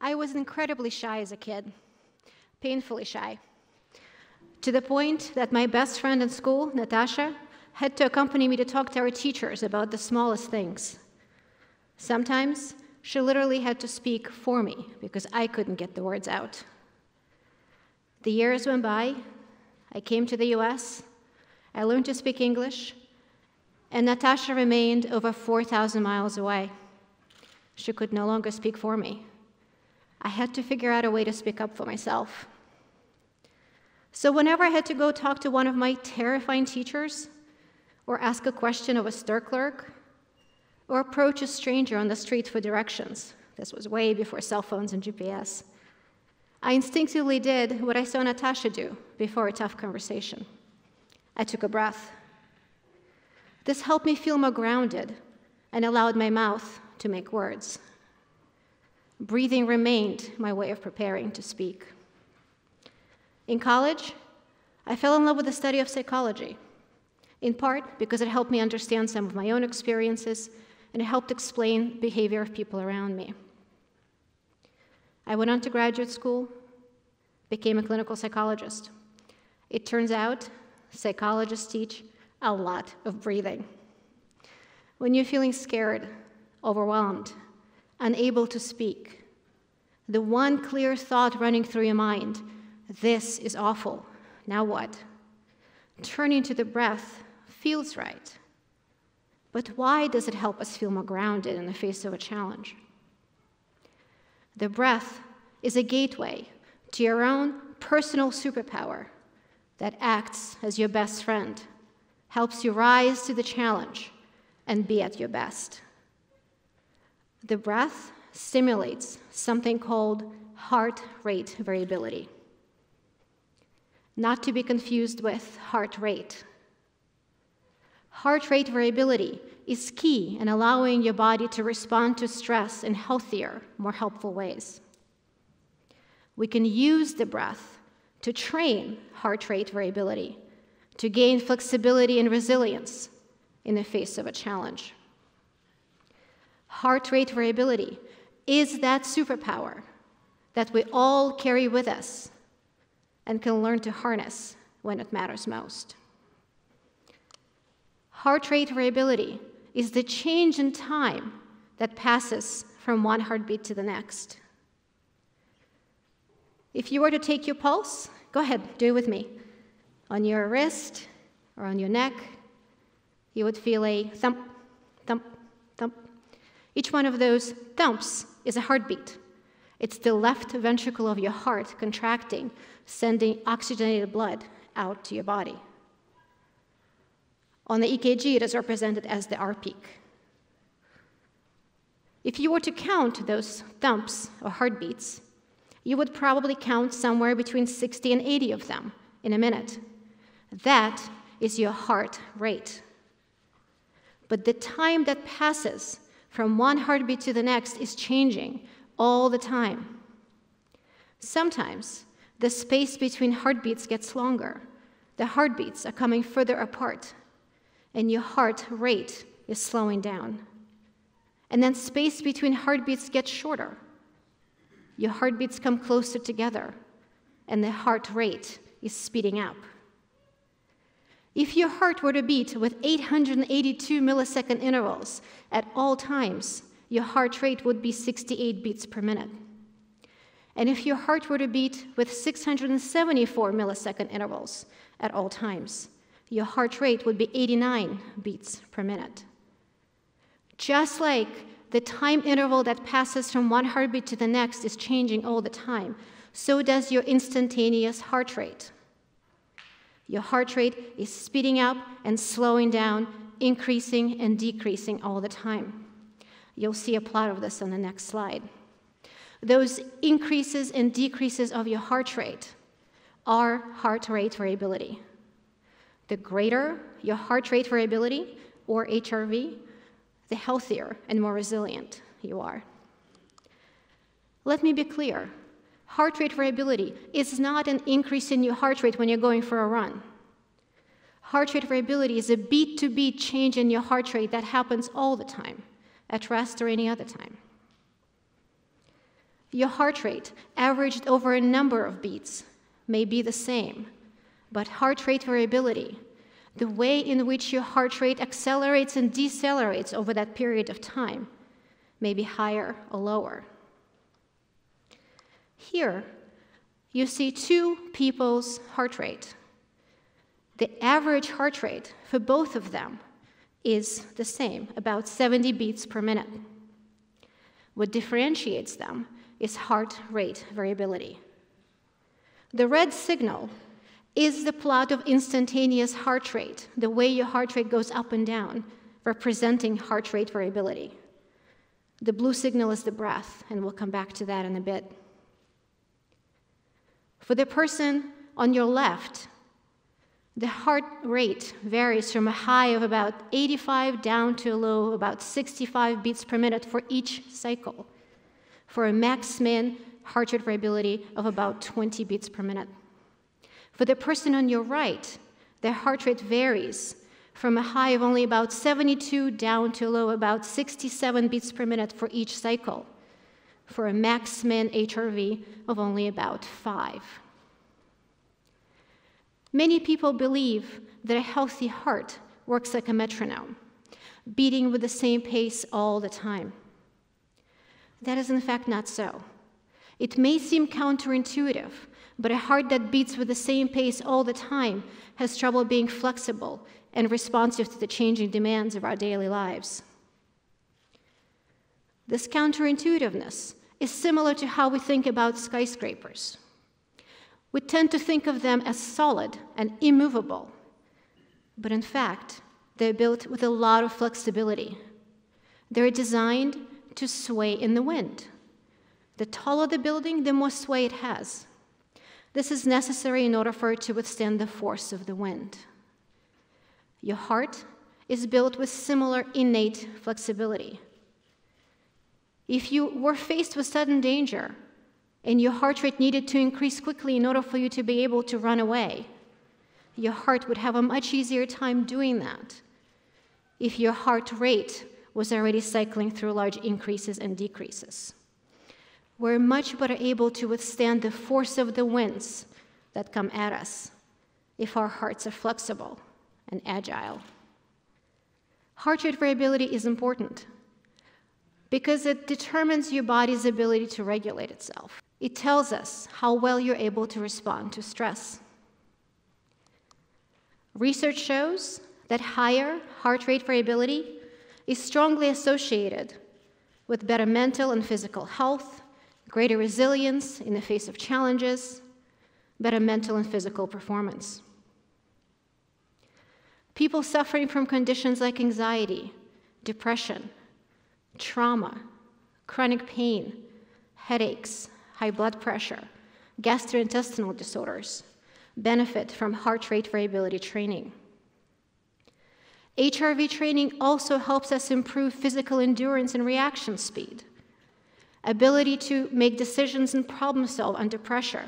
I was incredibly shy as a kid, painfully shy, to the point that my best friend in school, Natasha, had to accompany me to talk to our teachers about the smallest things. Sometimes she literally had to speak for me because I couldn't get the words out. The years went by. I came to the US. I learned to speak English. And Natasha remained over 4,000 miles away. She could no longer speak for me. I had to figure out a way to speak up for myself. So, whenever I had to go talk to one of my terrifying teachers, or ask a question of a store clerk, or approach a stranger on the street for directions, this was way before cell phones and GPS, I instinctively did what I saw Natasha do before a tough conversation. I took a breath. This helped me feel more grounded and allowed my mouth to make words. Breathing remained my way of preparing to speak. In college, I fell in love with the study of psychology, in part because it helped me understand some of my own experiences and it helped explain behavior of people around me. I went on to graduate school, became a clinical psychologist. It turns out psychologists teach a lot of breathing. When you're feeling scared, overwhelmed, unable to speak, the one clear thought running through your mind this is awful. Now what? Turning to the breath feels right. But why does it help us feel more grounded in the face of a challenge? The breath is a gateway to your own personal superpower that acts as your best friend, helps you rise to the challenge and be at your best. The breath stimulates something called heart rate variability, not to be confused with heart rate. Heart rate variability is key in allowing your body to respond to stress in healthier, more helpful ways. We can use the breath to train heart rate variability, to gain flexibility and resilience in the face of a challenge. Heart rate variability is that superpower that we all carry with us and can learn to harness when it matters most. Heart rate variability is the change in time that passes from one heartbeat to the next. If you were to take your pulse, go ahead, do it with me. On your wrist or on your neck, you would feel a thump, thump, thump. Each one of those thumps is a heartbeat. It's the left ventricle of your heart contracting, sending oxygenated blood out to your body. On the EKG, it is represented as the R peak. If you were to count those thumps or heartbeats, you would probably count somewhere between 60 and 80 of them in a minute. That is your heart rate. But the time that passes from one heartbeat to the next is changing all the time. Sometimes the space between heartbeats gets longer. The heartbeats are coming further apart and your heart rate is slowing down. And then space between heartbeats gets shorter. Your heartbeats come closer together, and the heart rate is speeding up. If your heart were to beat with 882 millisecond intervals at all times, your heart rate would be 68 beats per minute. And if your heart were to beat with 674 millisecond intervals at all times, your heart rate would be 89 beats per minute. Just like the time interval that passes from one heartbeat to the next is changing all the time, so does your instantaneous heart rate. Your heart rate is speeding up and slowing down, increasing and decreasing all the time. You'll see a plot of this on the next slide. Those increases and decreases of your heart rate are heart rate variability. The greater your heart rate variability, or HRV, the healthier and more resilient you are. Let me be clear heart rate variability is not an increase in your heart rate when you're going for a run. Heart rate variability is a beat to beat change in your heart rate that happens all the time, at rest or any other time. Your heart rate, averaged over a number of beats, may be the same, but heart rate variability, the way in which your heart rate accelerates and decelerates over that period of time, may be higher or lower. Here, you see two people's heart rate. The average heart rate for both of them is the same, about 70 beats per minute. What differentiates them is heart rate variability. The red signal is the plot of instantaneous heart rate, the way your heart rate goes up and down, representing heart rate variability. The blue signal is the breath, and we'll come back to that in a bit. For the person on your left, the heart rate varies from a high of about 85 down to a low about 65 beats per minute for each cycle, for a max min heart rate variability of about 20 beats per minute. For the person on your right, their heart rate varies from a high of only about 72 down to a low about 67 beats per minute for each cycle, for a max min HRV of only about 5. Many people believe that a healthy heart works like a metronome, beating with the same pace all the time. That is, in fact, not so. It may seem counterintuitive, but a heart that beats with the same pace all the time has trouble being flexible and responsive to the changing demands of our daily lives. This counterintuitiveness is similar to how we think about skyscrapers. We tend to think of them as solid and immovable, but in fact, they're built with a lot of flexibility. They're designed to sway in the wind. The taller the building, the more sway it has. This is necessary in order for it to withstand the force of the wind. Your heart is built with similar innate flexibility. If you were faced with sudden danger and your heart rate needed to increase quickly in order for you to be able to run away, your heart would have a much easier time doing that if your heart rate was already cycling through large increases and decreases. We're much better able to withstand the force of the winds that come at us if our hearts are flexible and agile. Heart rate variability is important because it determines your body's ability to regulate itself. It tells us how well you're able to respond to stress. Research shows that higher heart rate variability is strongly associated with better mental and physical health, greater resilience in the face of challenges, better mental and physical performance. People suffering from conditions like anxiety, depression, trauma, chronic pain, headaches, high blood pressure, gastrointestinal disorders benefit from heart rate variability training. HRV training also helps us improve physical endurance and reaction speed, ability to make decisions and problem solve under pressure,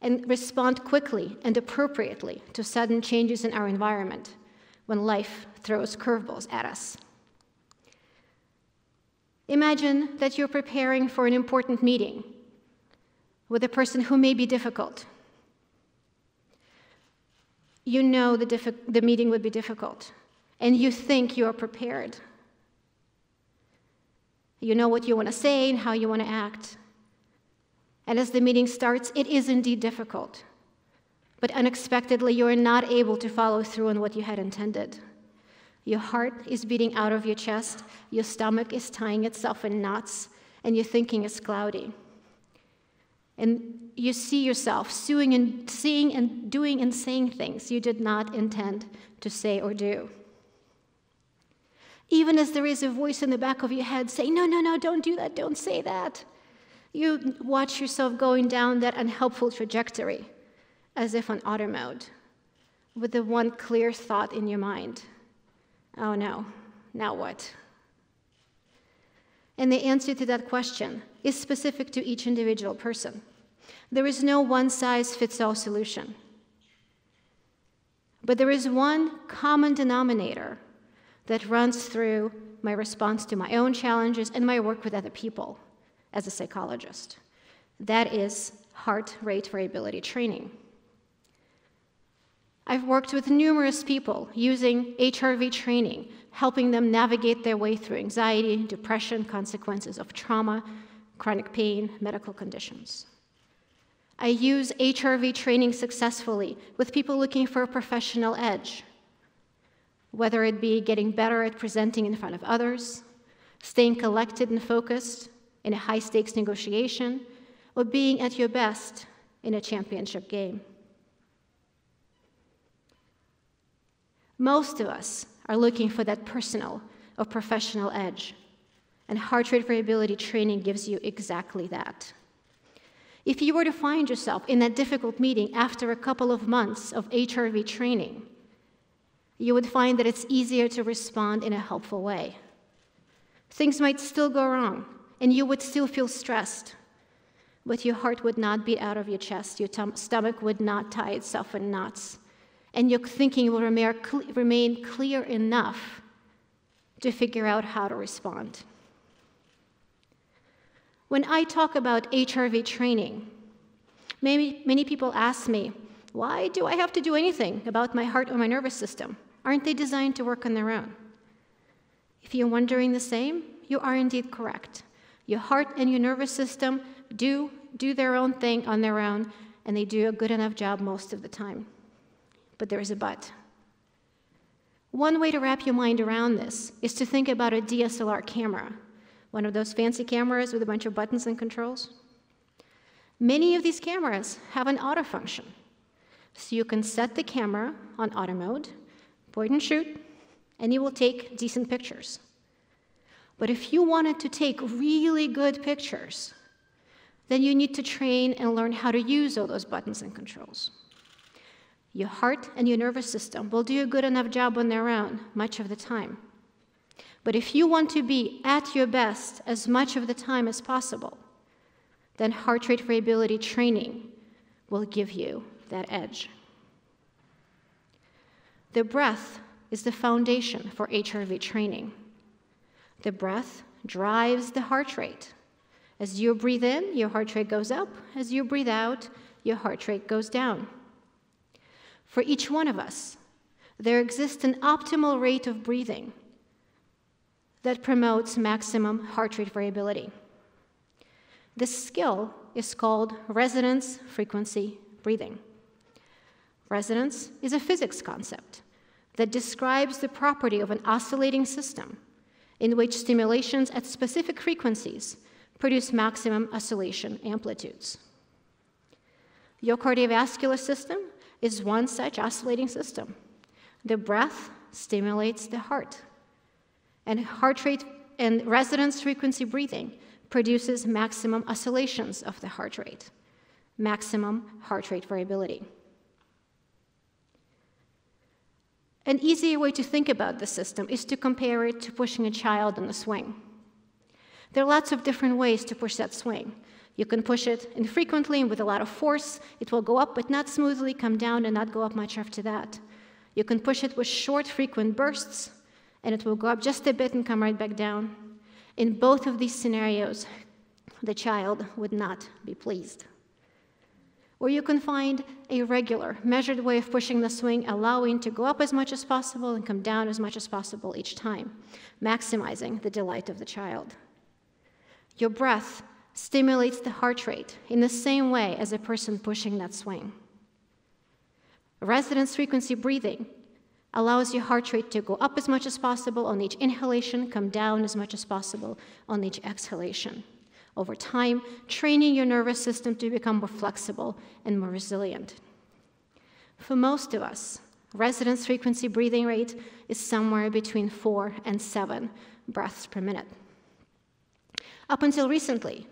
and respond quickly and appropriately to sudden changes in our environment when life throws curveballs at us. Imagine that you're preparing for an important meeting with a person who may be difficult. You know the, the meeting would be difficult, and you think you are prepared. You know what you want to say and how you want to act. And as the meeting starts, it is indeed difficult. But unexpectedly, you are not able to follow through on what you had intended. Your heart is beating out of your chest, your stomach is tying itself in knots, and your thinking is cloudy. And you see yourself suing and seeing and doing and saying things you did not intend to say or do. Even as there is a voice in the back of your head saying, No, no, no, don't do that, don't say that. You watch yourself going down that unhelpful trajectory as if on auto mode, with the one clear thought in your mind Oh no, now what? And the answer to that question is specific to each individual person. There is no one size fits all solution. But there is one common denominator that runs through my response to my own challenges and my work with other people as a psychologist. That is heart rate variability training. I've worked with numerous people using HRV training, helping them navigate their way through anxiety, depression, consequences of trauma, chronic pain, medical conditions. I use HRV training successfully with people looking for a professional edge, whether it be getting better at presenting in front of others, staying collected and focused in a high stakes negotiation, or being at your best in a championship game. Most of us are looking for that personal or professional edge, and heart rate variability training gives you exactly that. If you were to find yourself in that difficult meeting after a couple of months of HRV training, you would find that it's easier to respond in a helpful way. Things might still go wrong, and you would still feel stressed, but your heart would not beat out of your chest, your stomach would not tie itself in knots, and your thinking will remain clear enough to figure out how to respond. When I talk about HRV training, many, many people ask me, why do I have to do anything about my heart or my nervous system? Aren't they designed to work on their own? If you're wondering the same, you are indeed correct. Your heart and your nervous system do do their own thing on their own, and they do a good enough job most of the time. But there is a but. One way to wrap your mind around this is to think about a DSLR camera one of those fancy cameras with a bunch of buttons and controls. Many of these cameras have an auto function. So you can set the camera on auto mode, point and shoot, and it will take decent pictures. But if you wanted to take really good pictures, then you need to train and learn how to use all those buttons and controls. Your heart and your nervous system will do a good enough job on their own much of the time. But if you want to be at your best as much of the time as possible, then heart rate variability training will give you that edge. The breath is the foundation for HRV training. The breath drives the heart rate. As you breathe in, your heart rate goes up. As you breathe out, your heart rate goes down. For each one of us, there exists an optimal rate of breathing that promotes maximum heart rate variability. This skill is called resonance frequency breathing. Resonance is a physics concept that describes the property of an oscillating system in which stimulations at specific frequencies produce maximum oscillation amplitudes. Your cardiovascular system is one such oscillating system. The breath stimulates the heart. And heart rate and resonance frequency breathing produces maximum oscillations of the heart rate, maximum heart rate variability. An easier way to think about the system is to compare it to pushing a child on a swing. There are lots of different ways to push that swing. You can push it infrequently and with a lot of force. It will go up, but not smoothly, come down, and not go up much after that. You can push it with short, frequent bursts, and it will go up just a bit and come right back down. In both of these scenarios, the child would not be pleased. Or you can find a regular, measured way of pushing the swing, allowing to go up as much as possible and come down as much as possible each time, maximizing the delight of the child. Your breath stimulates the heart rate in the same way as a person pushing that swing. Resonance frequency breathing allows your heart rate to go up as much as possible on each inhalation, come down as much as possible on each exhalation. Over time, training your nervous system to become more flexible and more resilient. For most of us, resonance frequency breathing rate is somewhere between four and seven breaths per minute. Up until recently,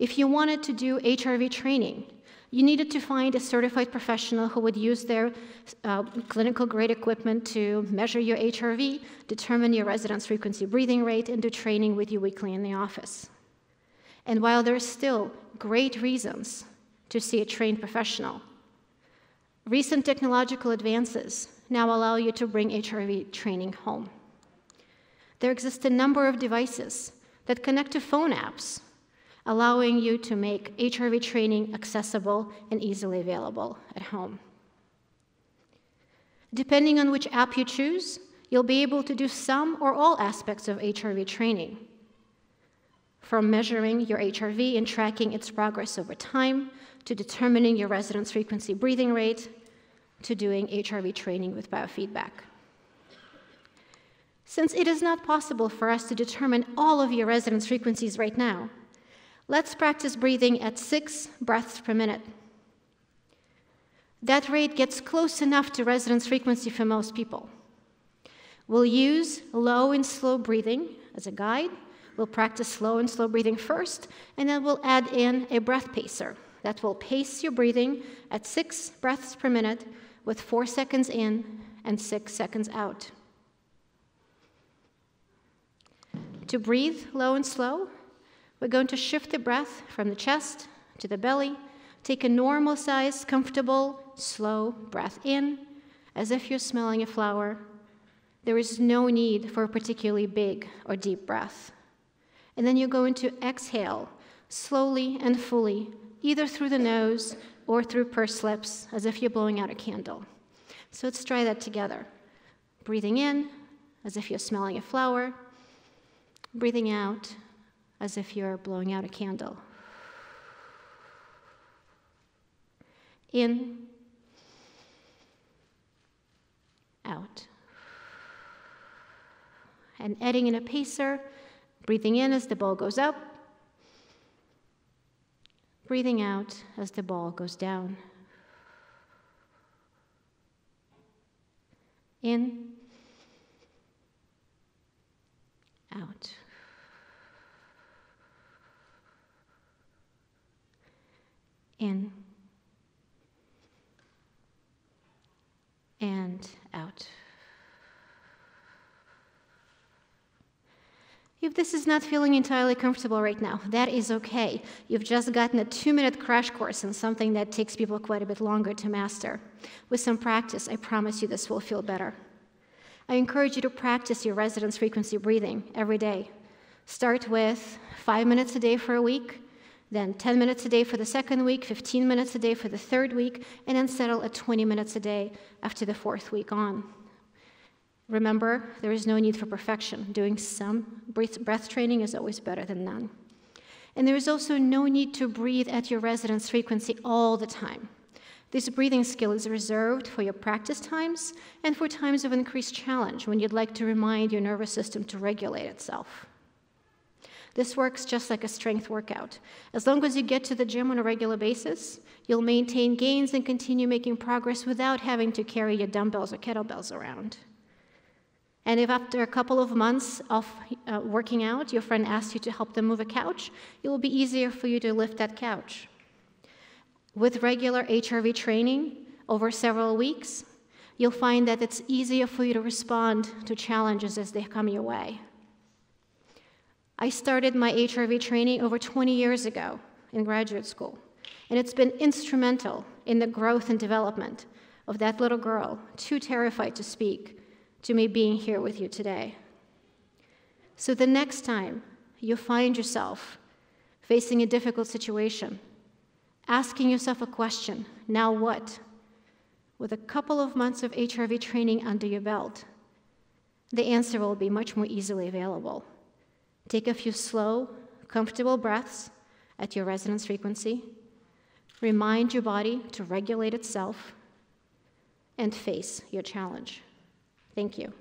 if you wanted to do HRV training, you needed to find a certified professional who would use their uh, clinical grade equipment to measure your HRV, determine your resonance frequency breathing rate, and do training with you weekly in the office. And while there are still great reasons to see a trained professional, recent technological advances now allow you to bring HRV training home. there exist a number of devices that connect to phone apps, allowing you to make HRV training accessible and easily available at home. Depending on which app you choose, you'll be able to do some or all aspects of HRV training, from measuring your HRV and tracking its progress over time, to determining your resonance frequency breathing rate, to doing HRV training with biofeedback. Since it is not possible for us to determine all of your resonance frequencies right now, let's practice breathing at six breaths per minute. That rate gets close enough to resonance frequency for most people. We'll use low and slow breathing as a guide. We'll practice slow and slow breathing first, and then we'll add in a breath pacer that will pace your breathing at six breaths per minute with four seconds in and six seconds out. To breathe low and slow, we're going to shift the breath from the chest to the belly. Take a normal size, comfortable, slow breath in, as if you're smelling a flower. There is no need for a particularly big or deep breath. And then you're going to exhale slowly and fully, either through the nose or through pursed lips, as if you're blowing out a candle. So let's try that together. Breathing in, as if you're smelling a flower. Breathing out, as if you're blowing out a candle. In, out. And adding in a pacer, breathing in as the ball goes up, breathing out as the ball goes down. In, out. In and out. If this is not feeling entirely comfortable right now, that is okay. You've just gotten a two minute crash course in something that takes people quite a bit longer to master. With some practice, I promise you this will feel better. I encourage you to practice your resonance frequency breathing every day. Start with five minutes a day for a week, then 10 minutes a day for the second week, 15 minutes a day for the third week, and then settle at 20 minutes a day after the fourth week on. Remember, there is no need for perfection. Doing some breath training is always better than none. And there is also no need to breathe at your resonance frequency all the time. This breathing skill is reserved for your practice times and for times of increased challenge when you'd like to remind your nervous system to regulate itself. This works just like a strength workout. As long as you get to the gym on a regular basis, you'll maintain gains and continue making progress without having to carry your dumbbells or kettlebells around. And if after a couple of months of uh, working out, your friend asks you to help them move a couch, it will be easier for you to lift that couch. With regular HRV training over several weeks, you'll find that it's easier for you to respond to challenges as they come your way. I started my HRV training over 20 years ago in graduate school, and it's been instrumental in the growth and development of that little girl, too terrified to speak, to me being here with you today. So the next time you find yourself facing a difficult situation, asking yourself a question, now what? With a couple of months of HRV training under your belt, the answer will be much more easily available. Take a few slow, comfortable breaths at your resonance frequency. Remind your body to regulate itself and face your challenge. Thank you.